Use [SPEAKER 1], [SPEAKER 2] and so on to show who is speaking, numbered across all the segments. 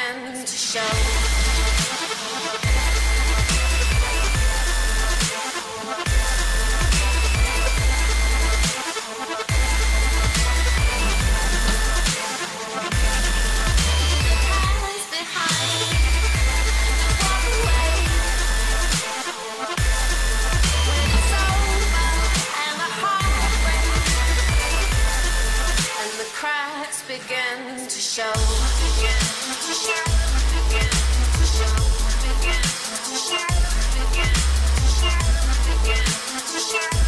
[SPEAKER 1] friend to show. Yeah.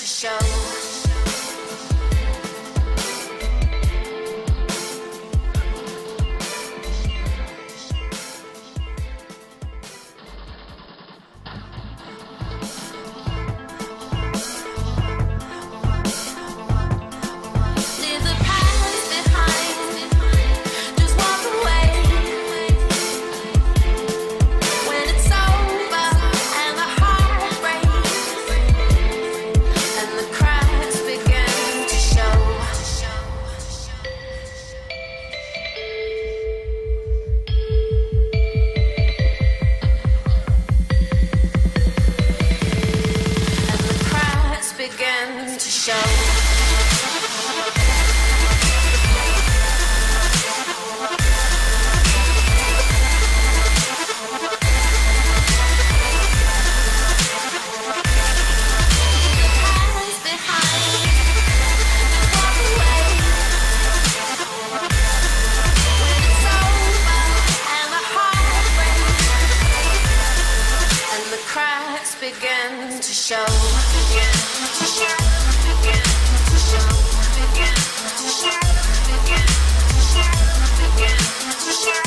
[SPEAKER 1] To show. Show. Begin to show. To show. To show. To show. To show. To show.